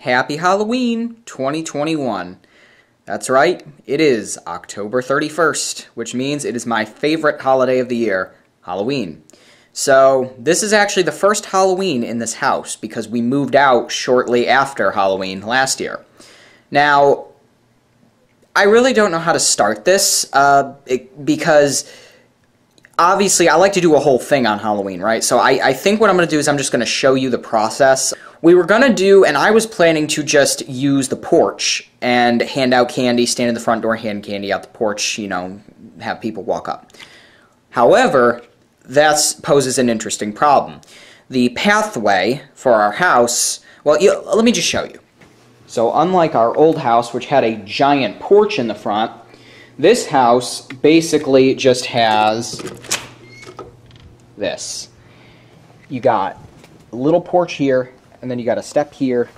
Happy Halloween 2021. That's right, it is October 31st, which means it is my favorite holiday of the year, Halloween. So, this is actually the first Halloween in this house because we moved out shortly after Halloween last year. Now, I really don't know how to start this uh, it, because obviously I like to do a whole thing on Halloween, right? So I, I think what I'm going to do is I'm just going to show you the process. We were going to do, and I was planning to just use the porch and hand out candy, stand in the front door, hand candy out the porch, you know, have people walk up. However, that poses an interesting problem. The pathway for our house, well, you, let me just show you. So unlike our old house, which had a giant porch in the front, this house basically just has this. You got a little porch here, and then you got a step here,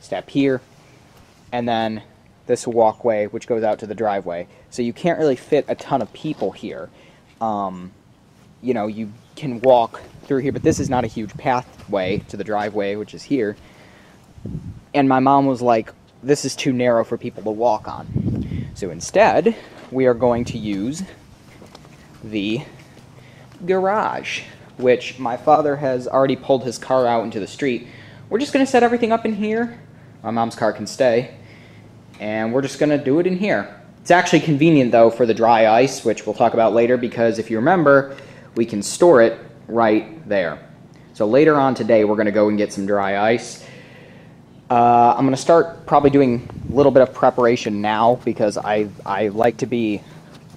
step here, and then this walkway which goes out to the driveway. So you can't really fit a ton of people here. Um, you know, you can walk through here, but this is not a huge pathway to the driveway, which is here and my mom was like, this is too narrow for people to walk on. So instead, we are going to use the garage, which my father has already pulled his car out into the street. We're just going to set everything up in here. My mom's car can stay. And we're just going to do it in here. It's actually convenient, though, for the dry ice, which we'll talk about later, because if you remember, we can store it right there. So later on today, we're going to go and get some dry ice. Uh, I'm going to start probably doing a little bit of preparation now because I, I like to be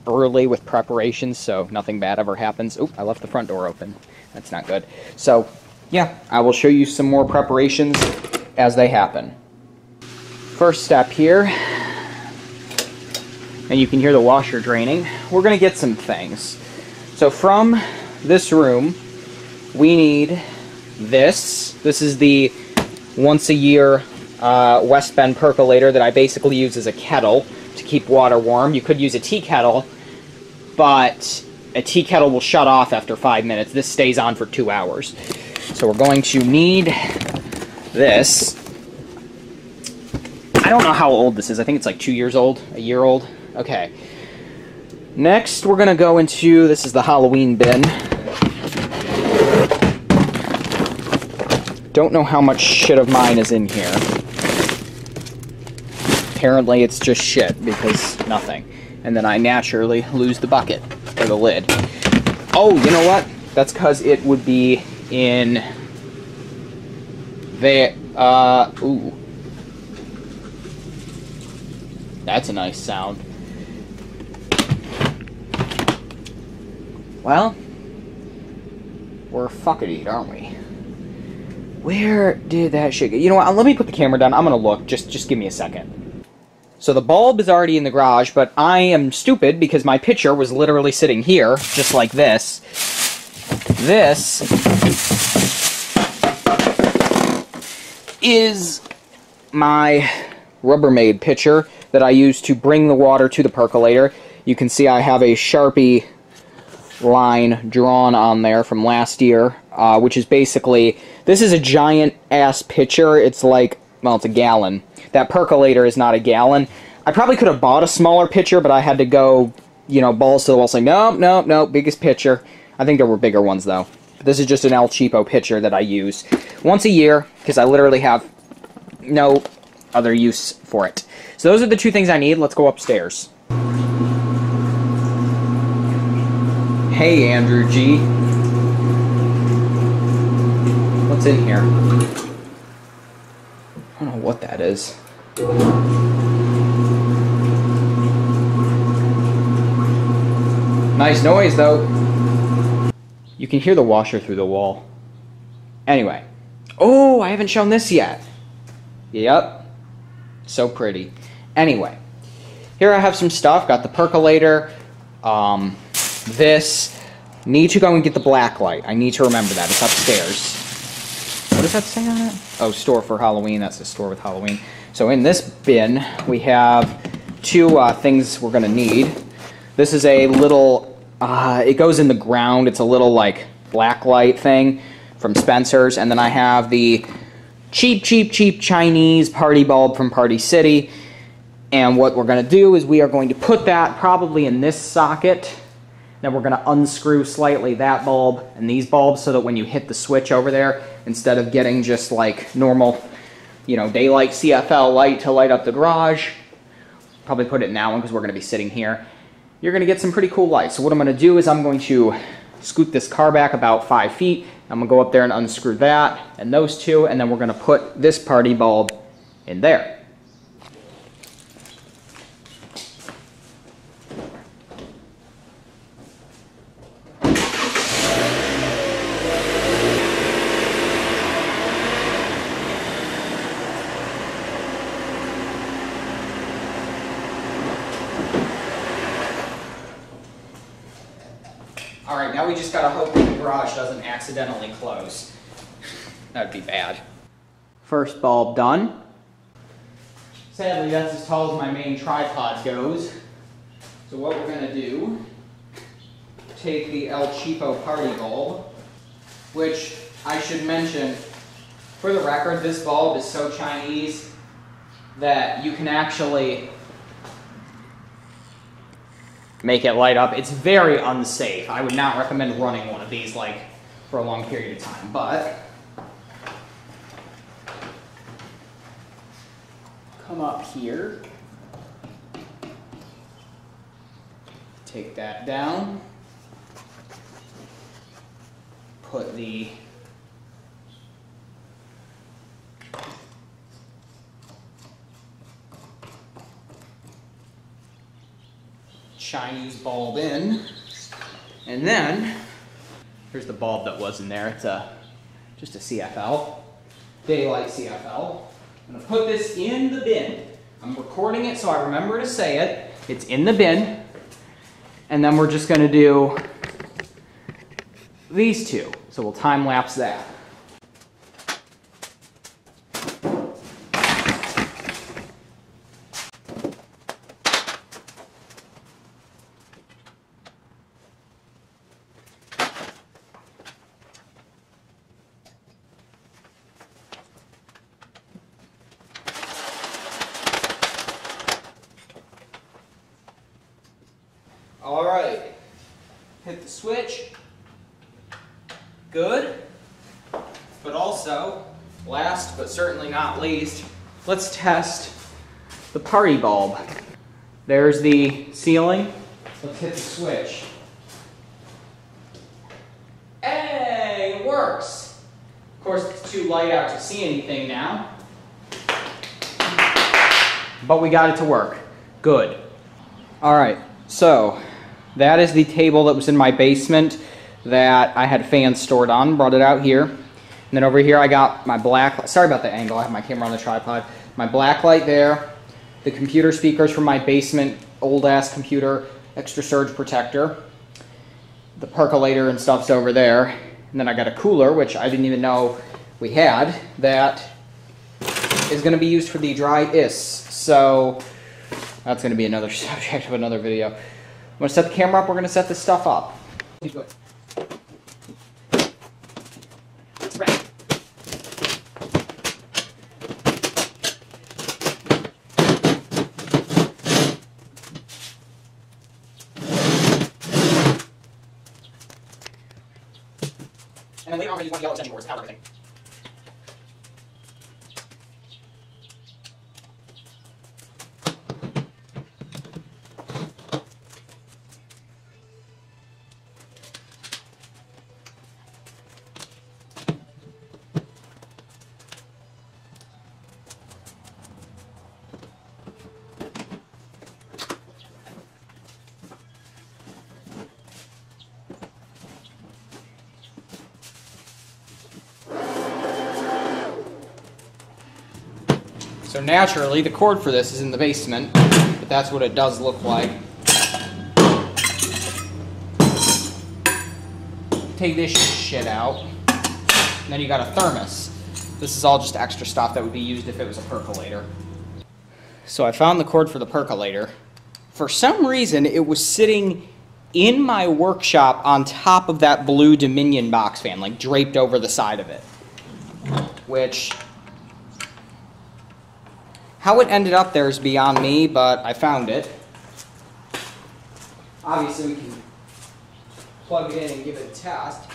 early with preparations so nothing bad ever happens. Oop, I left the front door open. That's not good. So, yeah, I will show you some more preparations as they happen. First step here, and you can hear the washer draining, we're going to get some things. So from this room, we need this. This is the once a year uh, West Bend percolator that I basically use as a kettle to keep water warm. You could use a tea kettle, but a tea kettle will shut off after five minutes. This stays on for two hours. So we're going to need this. I don't know how old this is. I think it's like two years old, a year old. Okay. Next, we're going to go into, this is the Halloween bin. Don't know how much shit of mine is in here. Apparently it's just shit, because nothing. And then I naturally lose the bucket, or the lid. Oh, you know what? That's because it would be in there. Uh, ooh. That's a nice sound. Well, we're fuckity, aren't we? Where did that shit go? You know what? Let me put the camera down. I'm gonna look. Just, just give me a second. So the bulb is already in the garage, but I am stupid because my picture was literally sitting here, just like this. This is my Rubbermaid pitcher that I use to bring the water to the percolator. You can see I have a Sharpie line drawn on there from last year, uh, which is basically this is a giant ass pitcher. It's like well, it's a gallon. That percolator is not a gallon. I probably could have bought a smaller pitcher, but I had to go, you know, balls to the wall saying, no, no, no, biggest pitcher. I think there were bigger ones, though. This is just an El Cheapo pitcher that I use once a year, because I literally have no other use for it. So those are the two things I need. Let's go upstairs. Hey, Andrew G. What's in here? I don't know what that is. Nice noise, though. You can hear the washer through the wall. Anyway. Oh, I haven't shown this yet. Yep. So pretty. Anyway. Here I have some stuff. Got the percolator. Um, this. Need to go and get the black light. I need to remember that. It's upstairs. What does that say on it? Oh, store for Halloween. That's the store with Halloween. So in this bin, we have two uh, things we're going to need. This is a little, uh, it goes in the ground. It's a little like black light thing from Spencer's. And then I have the cheap, cheap, cheap Chinese party bulb from Party City. And what we're going to do is we are going to put that probably in this socket. Then we're going to unscrew slightly that bulb and these bulbs so that when you hit the switch over there, instead of getting just like normal, you know, daylight CFL light to light up the garage, probably put it in that one because we're going to be sitting here, you're to get some pretty cool light. So what I'm to do is I'm going to scoot this car back about five feet. I'm to go up there and unscrew that and those two, and then we're to put this party bulb in there. All right, now we just gotta hope that the garage doesn't accidentally close. That'd be bad. First bulb done. Sadly, that's as tall as my main tripod goes. So what we're gonna do, take the El Cheapo party bulb, which I should mention, for the record, this bulb is so Chinese that you can actually make it light up. It's very unsafe. I would not recommend running one of these like for a long period of time, but come up here, take that down, put the Chinese bulb in. And then, here's the bulb that was in there. It's a just a CFL, daylight CFL. I'm gonna put this in the bin. I'm recording it so I remember to say it. It's in the bin. And then we're just gonna do these two. So we'll time lapse that. All right, hit the switch. Good. But also, last but certainly not least, let's test the party bulb. There's the ceiling. Let's hit the switch. Hey, it works. Of course, it's too light out to see anything now. But we got it to work. Good. All right, so that is the table that was in my basement that I had fans stored on. Brought it out here. And then over here I got my black, sorry about the angle, I have my camera on the tripod. My black light there, the computer speakers from my basement, old ass computer, extra surge protector. The percolator and stuff's over there. And then I got a cooler, which I didn't even know we had, that is gonna be used for the dry ice. So that's gonna be another subject of another video. I'm gonna set the camera up, we're gonna set this stuff up. And then later on, we're gonna use one of the yellow extension cords to power everything. So naturally, the cord for this is in the basement, but that's what it does look like. Take this shit out, and then you got a thermos. This is all just extra stuff that would be used if it was a percolator. So I found the cord for the percolator. For some reason, it was sitting in my workshop on top of that blue Dominion box fan, like draped over the side of it. Which How it ended up there is beyond me, but I found it. Obviously, we can plug it in and give it a test.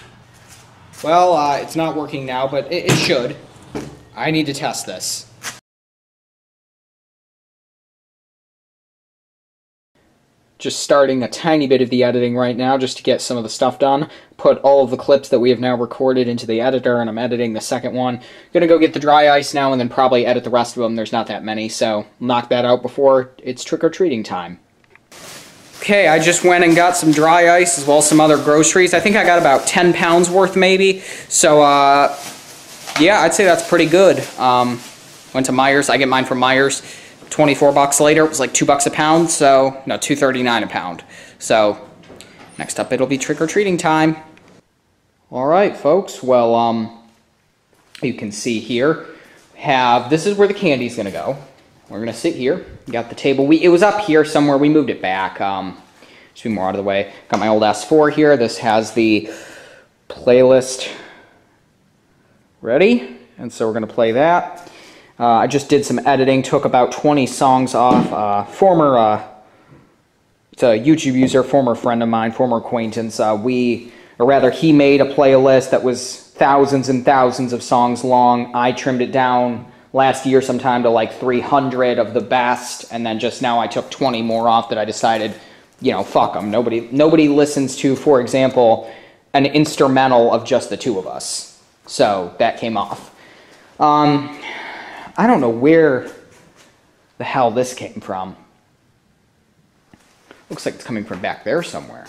Well, uh, it's not working now, but it, it should. I need to test this. Just starting a tiny bit of the editing right now just to get some of the stuff done. Put all of the clips that we have now recorded into the editor, and I'm editing the second one. Gonna go get the dry ice now and then probably edit the rest of them. There's not that many, so knock that out before it's trick-or-treating time. Okay, I just went and got some dry ice as well as some other groceries. I think I got about 10 pounds worth maybe. So, uh, yeah, I'd say that's pretty good. Um, went to Meijer's. I get mine from Meijer's. 24 bucks later, it was like two bucks a pound, so, no, 239 a pound. So, next up it'll be trick-or-treating time. All right, folks, well, um, you can see here, have, this is where the candy's gonna go. We're gonna sit here, got the table, we, it was up here somewhere, we moved it back, um, just be more out of the way. Got my old S4 here, this has the playlist ready, and so we're gonna play that. Uh, I just did some editing, took about 20 songs off. Uh, former, uh, it's a YouTube user, former friend of mine, former acquaintance. Uh, we, or rather, he made a playlist that was thousands and thousands of songs long. I trimmed it down last year sometime to like 300 of the best, and then just now I took 20 more off that I decided, you know, fuck them. Nobody, nobody listens to, for example, an instrumental of just the two of us. So that came off. Um, I don't know where the hell this came from. Looks like it's coming from back there somewhere.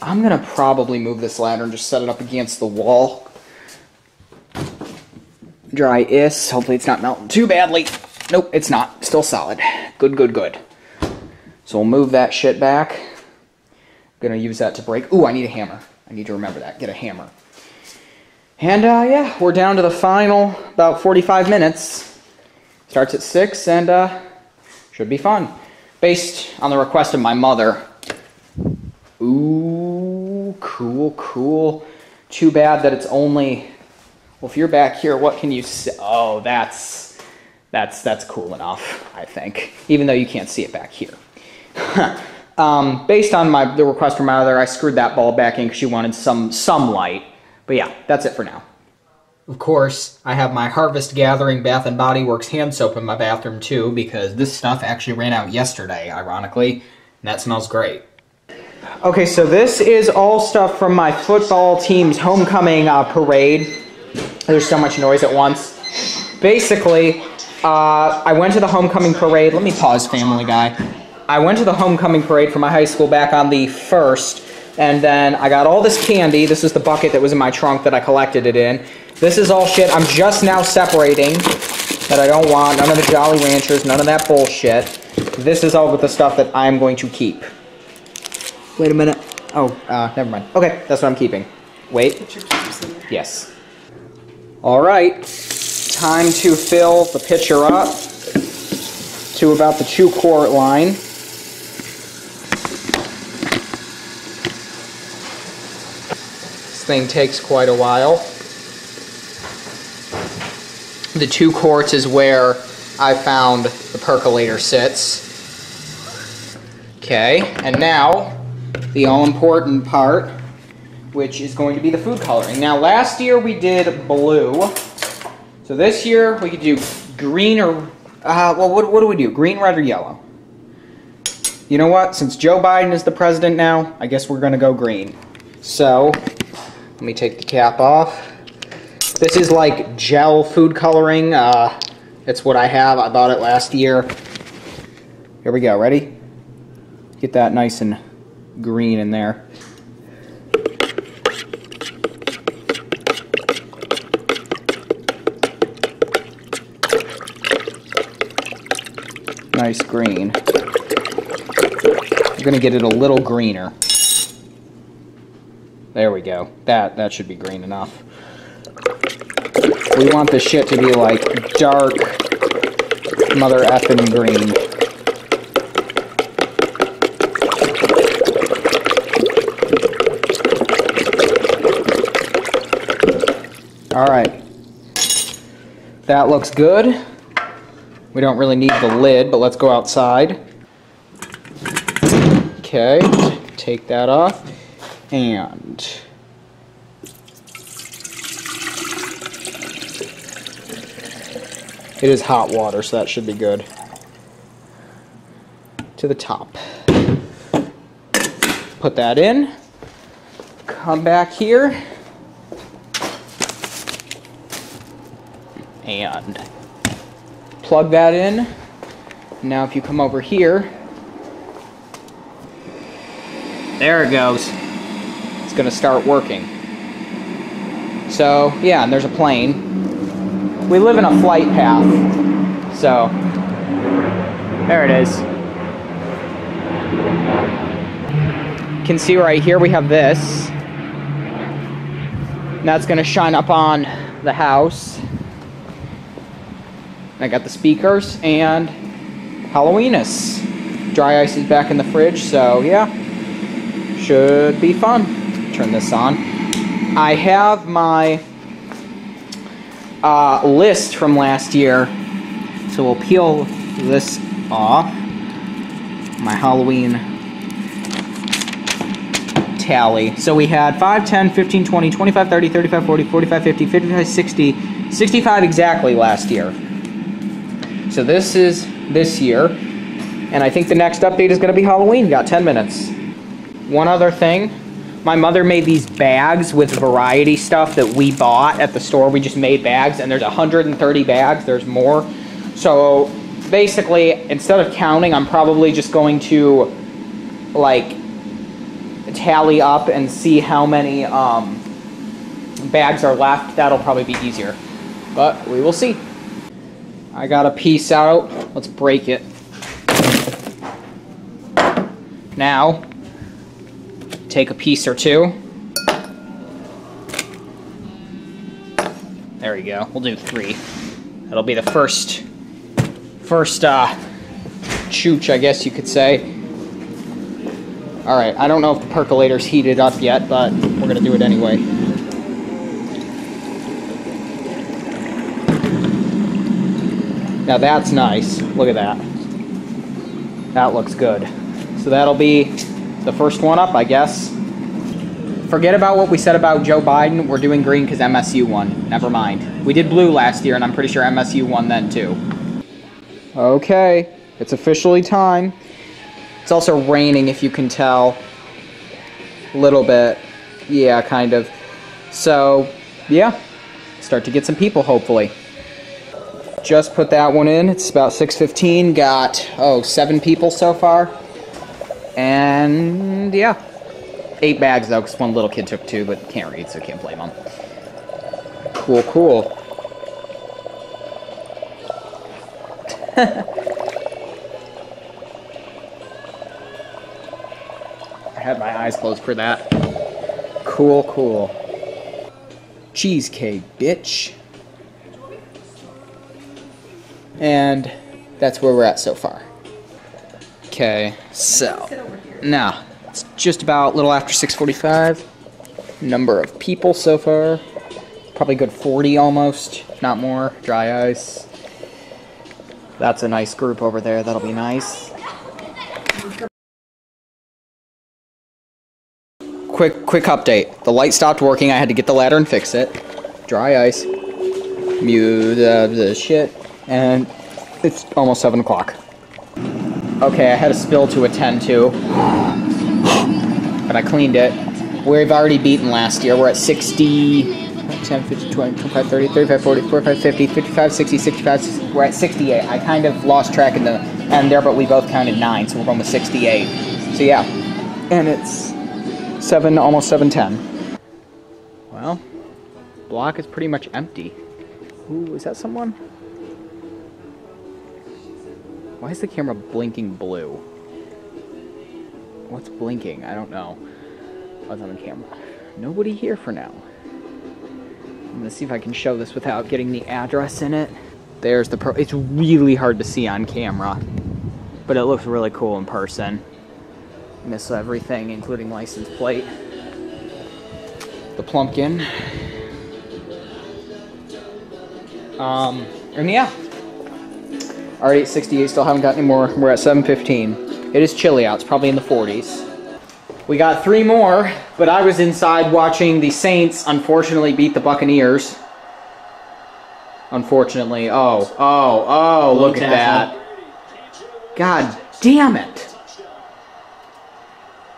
I'm going to probably move this ladder and just set it up against the wall. Dry is. Hopefully it's not melting too badly. Nope, it's not. Still solid. Good, good, good. So we'll move that shit back. Gonna use that to break. Ooh, I need a hammer. I need to remember that. Get a hammer. And uh, yeah, we're down to the final about 45 minutes. Starts at 6 and uh, should be fun. Based on the request of my mother. Ooh, cool, cool. Too bad that it's only. Well, if you're back here, what can you say? Oh, that's that's that's cool enough, I think. Even though you can't see it back here. um, based on my the request from my mother, I screwed that ball back in because she wanted some some light. But yeah, that's it for now. Of course, I have my Harvest Gathering Bath & Body Works hand soap in my bathroom too because this stuff actually ran out yesterday, ironically, and that smells great. Okay, so this is all stuff from my football team's homecoming uh, parade. There's so much noise at once. Basically, uh, I went to the homecoming parade. Let me pause, Family Guy. I went to the homecoming parade for my high school back on the 1st, and then I got all this candy. This is the bucket that was in my trunk that I collected it in. This is all shit I'm just now separating that I don't want. None of the Jolly Ranchers, none of that bullshit. This is all with the stuff that I'm going to keep. Wait a minute. Oh, uh, never mind. Okay, that's what I'm keeping. Wait. Yes. All right. Time to fill the pitcher up to about the two quart line. Thing takes quite a while. The two quarts is where I found the percolator sits. Okay, and now the all-important part, which is going to be the food coloring. Now, last year we did blue. So this year we could do green or, uh, well, what, what do we do? Green, red, or yellow? You know what? Since Joe Biden is the president now, I guess we're going to go green. So, let me take the cap off. This is like gel food coloring. Uh, it's what I have. I bought it last year. Here we go. Ready? Get that nice and green in there. Nice green. I'm going to get it a little greener. There we go. That that should be green enough. We want the shit to be like dark mother effing green. Alright. That looks good. We don't really need the lid, but let's go outside. Okay, take that off. And it is hot water, so that should be good. To the top. Put that in. Come back here. And plug that in. Now if you come over here, there it goes. It's gonna start working. So yeah, and there's a plane. We live in a flight path, so there it is. You can see right here we have this. And that's gonna shine up on the house. I got the speakers and Halloweenus. Dry ice is back in the fridge, so yeah, should be fun. Turn this on. I have my uh, list from last year, so we'll peel this off. My Halloween tally. So we had 5, 10, 15, 20, 25, 30, 35, 40, 45, 50, 55, 60, 65 exactly last year. So this is this year. And I think the next update is going to be Halloween. Got 10 minutes. One other thing. My mother made these bags with variety stuff that we bought at the store. We just made bags, and there's 130 bags. There's more. So basically, instead of counting, I'm probably just going to like tally up and see how many um, bags are left. That'll probably be easier. But we will see. I got a piece out. Let's break it. Now, take a piece or two. There we go. We'll do three. That'll be the first, first, uh, chooch, I guess you could say. Alright, I don't know if the percolator's heated up yet, but we're gonna do it anyway. Now that's nice. Look at that. That looks good. So that'll be the first one up, I guess. Forget about what we said about Joe Biden. We're doing green because MSU won. Never mind. We did blue last year, and I'm pretty sure MSU won then too. Okay, it's officially time. It's also raining, if you can tell. A little bit. Yeah, kind of. So, yeah. Start to get some people, hopefully. Just put that one in. It's about 6.15. Got, oh, seven people so far. And, yeah. Eight bags, though, because one little kid took two, but can't read, so can't blame him. Cool, cool. I had my eyes closed for that. Cool, cool. Cheesecake, bitch. And that's where we're at so far. Okay, so now it's just about a little after 6:45. Number of people so far, probably good 40 almost, not more. Dry ice. That's a nice group over there. That'll be nice. Quick, quick update. The light stopped working. I had to get the ladder and fix it. Dry ice. Mute uh, the shit and it's almost 7 o'clock. Okay, I had a spill to attend to, but I cleaned it. We've already beaten last year. We're at 60, 10, 50, 20, 25, 30, 35, 40, 45, 50, 55, 60, 65, 60, we're at 68. I kind of lost track in the end there, but we both counted 9, so we're going with 68. So yeah, and it's 7, almost 710. Well, block is pretty much empty. Ooh, is that someone? Why is the camera blinking blue? What's blinking? I don't know. What's on the camera? Nobody here for now. I'm gonna see if I can show this without getting the address in it. There's the pro. It's really hard to see on camera, but it looks really cool in person. Miss everything, including license plate. The plumpkin. Um, and yeah, Already at 68, still haven't got any more. We're at 715. It is chilly out. It's probably in the 40s. We got three more, but I was inside watching the Saints unfortunately beat the Buccaneers. Unfortunately. Oh, oh, oh, look at that. God damn it.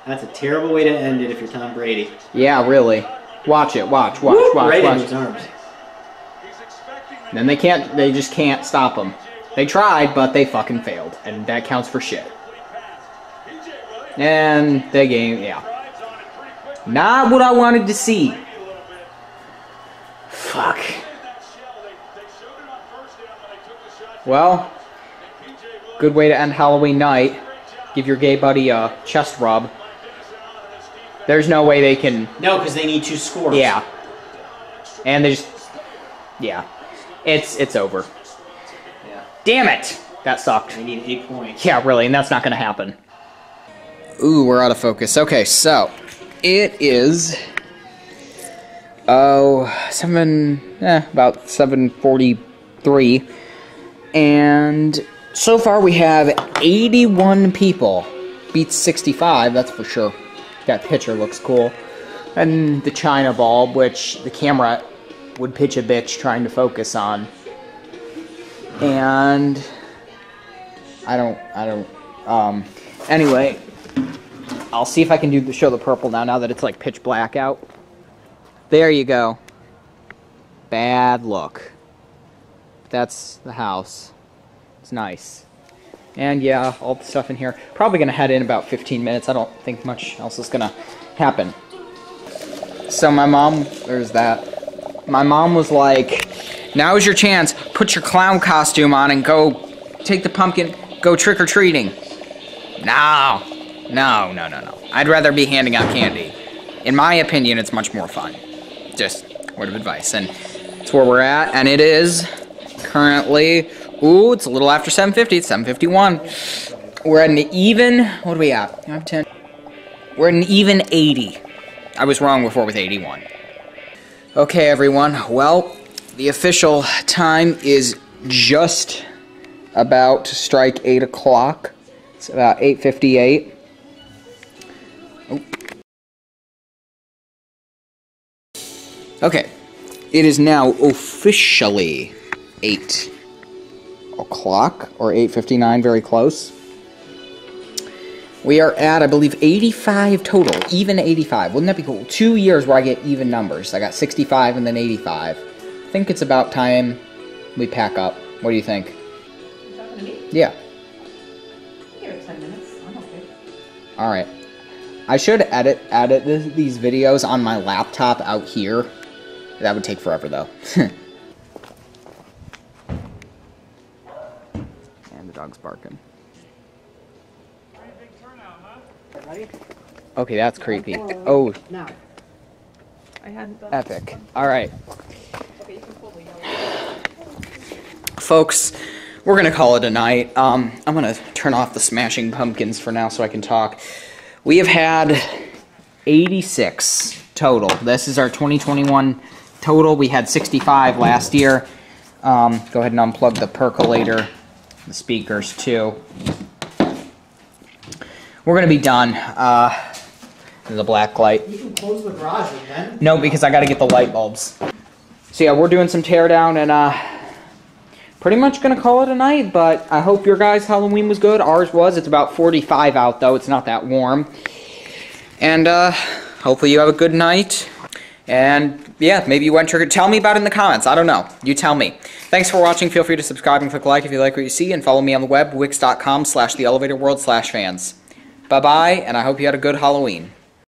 That's a terrible way to end it if you're Tom Brady. Yeah, really. Watch it. Watch, watch, watch, right watch. in his arms. Then they can't, they just can't stop them. They tried, but they fucking failed. And that counts for shit. And the game, yeah. Not what I wanted to see. Fuck. Well, good way to end Halloween night. Give your gay buddy a chest rub. There's no way they can No, because they need two scores. yeah. And they just yeah. It's it's over. Yeah. Damn it. That sucked. They need eight points. Yeah, really, and that's not going to happen. Ooh, we're out of focus. Okay, so it is oh seven, eh, about seven forty-three, and so far we have eighty-one people. Beats sixty-five, that's for sure. That picture looks cool, and the China ball, which the camera would pitch a bitch trying to focus on, and I don't, I don't, um, anyway, I'll see if I can do the show the purple now, now that it's like pitch black out. There you go. Bad look. That's the house. It's nice. And yeah, all the stuff in here. Probably gonna head in about 15 minutes. I don't think much else is gonna happen. So my mom, there's that. My mom was like, now is your chance. Put your clown costume on and go take the pumpkin, go trick or treating. No, no, no, no, no. I'd rather be handing out candy. In my opinion, it's much more fun. Just word of advice. And it's where we're at, and it is currently, ooh, it's a little after 750, it's 751. We're at an even, what are we at? 5, 10. We're at an even 80. I was wrong before with 81. Okay, everyone. Well, the official time is just about to strike 8 o'clock. It's about 8.58. Oh. Okay. It is now officially 8 o'clock, or 8.59, very close. We are at, I believe, 85 total. Even 85. Wouldn't that be cool? Two years where I get even numbers. I got 65 and then 85. I think it's about time we pack up. What do you think? Talking to me? Yeah. Give it 10 minutes. I'm okay. All right. I should edit edit th- these videos on my laptop out here. That would take forever though. and the dog's barking. Okay, that's creepy. Oh, Now. I hadn't epic. All right. Okay, you can fully folks, we're gonna call it a night. Um, I'm gonna turn off the Smashing Pumpkins for now so I can talk. We have had 86 total. This is our 2021 total. We had 65 last year. Um, go ahead and unplug the percolator, the speakers too. We're gonna be done. Uh, the black light. You can close the garage again. No, because I got to get the light bulbs. So yeah, we're doing some teardown and uh, pretty much gonna call it a night. But I hope your guys' Halloween was good. Ours was. It's about 45 out though. It's not that warm. And uh, hopefully you have a good night. And yeah, maybe you went trick. Tell me about it in the comments. I don't know. You tell me. Thanks for watching. Feel free to subscribe and click like if you like what you see, and follow me on the web wix.com slash the elevator world slash fans. Bye bye, and I hope you had a good Halloween.